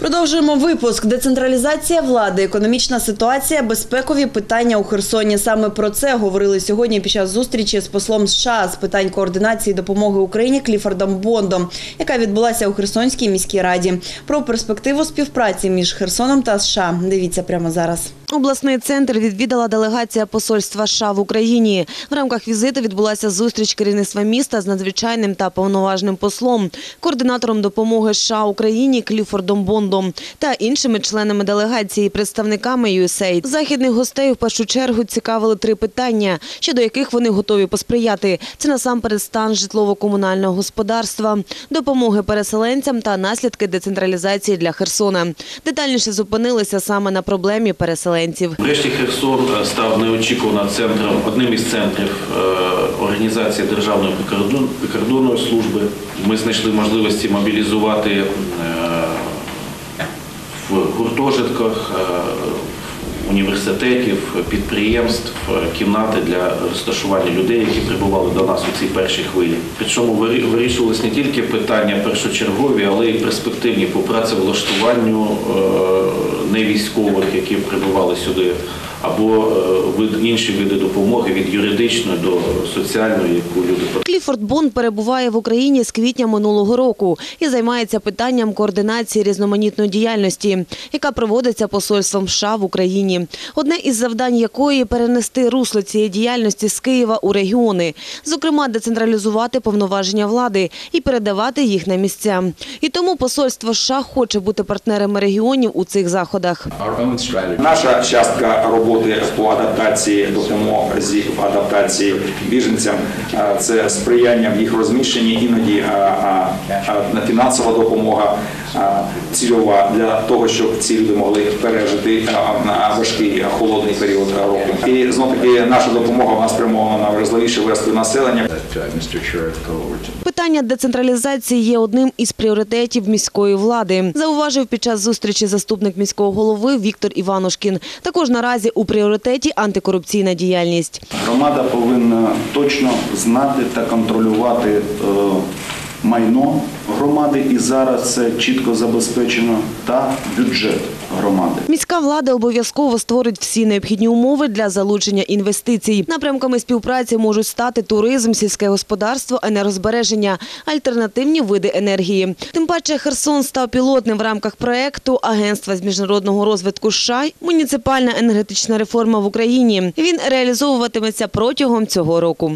Продовжуємо випуск. Децентралізація влади, економічна ситуація, безпекові питання у Херсоні. Саме про це говорили сьогодні під час зустрічі з послом США з питань координації допомоги Україні Кліфордом Бондом, яка відбулася у Херсонській міській раді. Про перспективу співпраці між Херсоном та США. Дивіться прямо зараз. Обласний центр відвідала делегація посольства США в Україні. В рамках візиту відбулася зустріч керівництва міста з надзвичайним та повноважним послом, координатором допомоги США Україні Кліфордом Бондом та іншими членами делегації, представниками USAID. Західних гостей в першу чергу цікавили три питання, щодо яких вони готові посприяти. Це насамперед стан житлово-комунального господарства, допомоги переселенцям та наслідки децентралізації для Херсона. Детальніше зупинилися саме на проблемі переселенців. Врешті Херсон е, став неочікувано центром, одним із центрів е, організації Державної прикордон- прикордонної служби. Ми знайшли можливості мобілізувати е, в гуртожитках, університетів, підприємств, кімнати для розташування людей, які прибували до нас у цій першій хвилі. Причому вирішувалися не тільки питання першочергові, але й перспективні по працевлаштуванню невійськових, які прибували сюди, або е, інші види допомоги від юридичної до соціальної, яку люди Кліфорд Бонд перебуває в Україні з квітня минулого року і займається питанням координації різноманітної діяльності, яка проводиться посольством США в Україні. Одне із завдань якої перенести русло цієї діяльності з Києва у регіони, зокрема децентралізувати повноваження влади і передавати їх на місця. І тому посольство США хоче бути партнерами регіонів у цих заходах. Наша частка роботи по адаптації допомозі в адаптації біженцям це сприяння в їх розміщенні, іноді фінансова допомога цільова для того, щоб ці люди могли пережити важкий холодний період року. І знов таки наша допомога вона спрямована на вразливіші верстви населення. Питання децентралізації є одним із пріоритетів міської влади, зауважив під час зустрічі заступник міського голови Віктор Іванушкін. Також наразі у пріоритеті антикорупційна діяльність. Громада повинна точно знати та контролювати е, майно громади, і зараз це чітко забезпечено, та бюджет громади. Міська влада обов'язково створить всі необхідні умови для залучення інвестицій. Напрямками співпраці можуть стати туризм, сільське господарство, енергозбереження, альтернативні види енергії. Тим паче Херсон став пілотним в рамках проекту Агентства з міжнародного розвитку США «Муніципальна енергетична реформа в Україні». Він реалізовуватиметься протягом цього року.